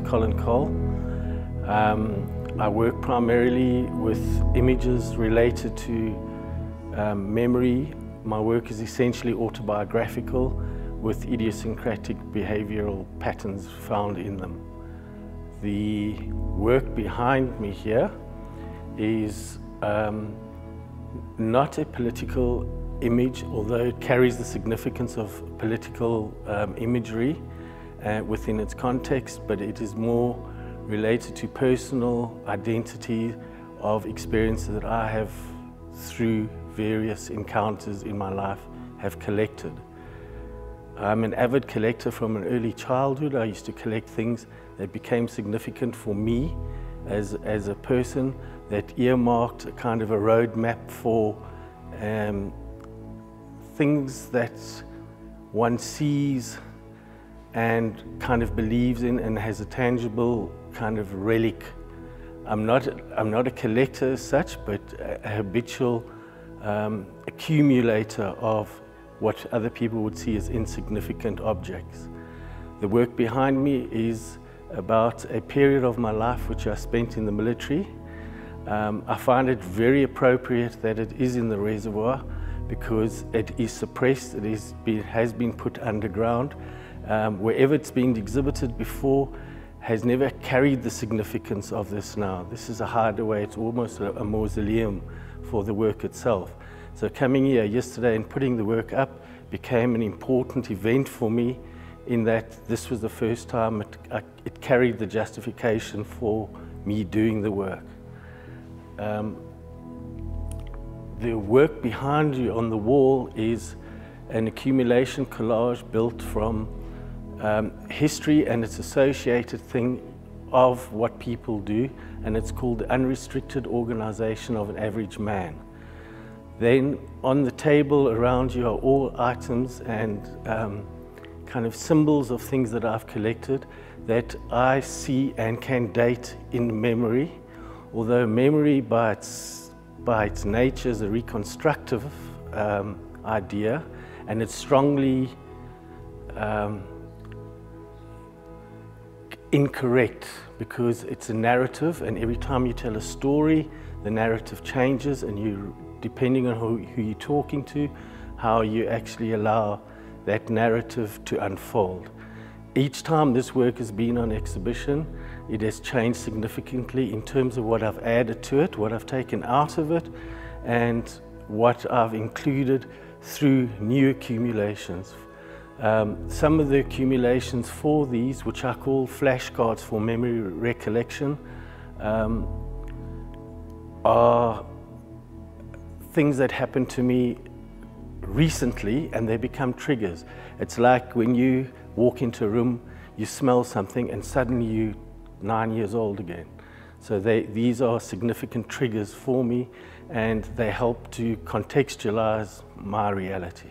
Collin Cole. Um, I work primarily with images related to um, memory. My work is essentially autobiographical with idiosyncratic behavioral patterns found in them. The work behind me here is um, not a political image, although it carries the significance of political um, imagery uh, within its context, but it is more related to personal identity of experiences that I have through various encounters in my life have collected. I'm an avid collector from an early childhood. I used to collect things that became significant for me as, as a person that earmarked a kind of a roadmap for um, things that one sees and kind of believes in and has a tangible kind of relic. I'm not, I'm not a collector as such, but a habitual um, accumulator of what other people would see as insignificant objects. The work behind me is about a period of my life which I spent in the military. Um, I find it very appropriate that it is in the reservoir because it is suppressed, it is has been put underground. Um, wherever it's been exhibited before has never carried the significance of this now. This is a hideaway, it's almost a, a mausoleum for the work itself. So coming here yesterday and putting the work up became an important event for me in that this was the first time it, it carried the justification for me doing the work. Um, the work behind you on the wall is an accumulation collage built from um, history and its associated thing of what people do, and it's called the Unrestricted Organization of an Average Man. Then on the table around you are all items and um, kind of symbols of things that I've collected that I see and can date in memory, although memory by its by its nature is a reconstructive um, idea and it's strongly um, incorrect because it's a narrative and every time you tell a story the narrative changes and you depending on who, who you're talking to how you actually allow that narrative to unfold. Each time this work has been on exhibition it has changed significantly in terms of what I've added to it, what I've taken out of it, and what I've included through new accumulations. Um, some of the accumulations for these, which I call flashcards for memory recollection, um, are things that happened to me recently and they become triggers. It's like when you walk into a room, you smell something and suddenly you're nine years old again. So they, these are significant triggers for me and they help to contextualize my reality.